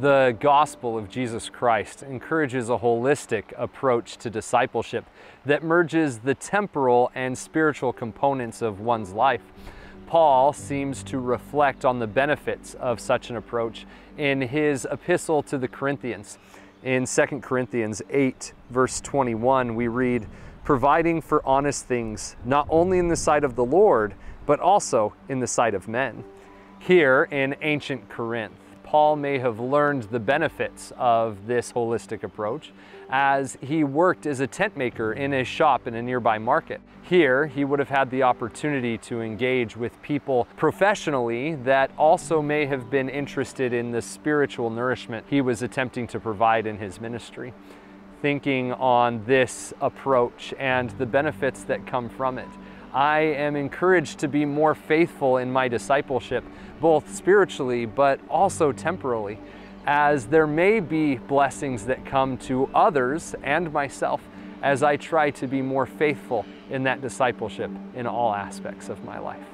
The gospel of Jesus Christ encourages a holistic approach to discipleship that merges the temporal and spiritual components of one's life. Paul seems to reflect on the benefits of such an approach in his epistle to the Corinthians. In 2 Corinthians 8, verse 21, we read, Providing for honest things, not only in the sight of the Lord, but also in the sight of men. Here in ancient Corinth, Paul may have learned the benefits of this holistic approach as he worked as a tent maker in a shop in a nearby market. Here, he would have had the opportunity to engage with people professionally that also may have been interested in the spiritual nourishment he was attempting to provide in his ministry. Thinking on this approach and the benefits that come from it. I am encouraged to be more faithful in my discipleship, both spiritually but also temporally, as there may be blessings that come to others and myself as I try to be more faithful in that discipleship in all aspects of my life.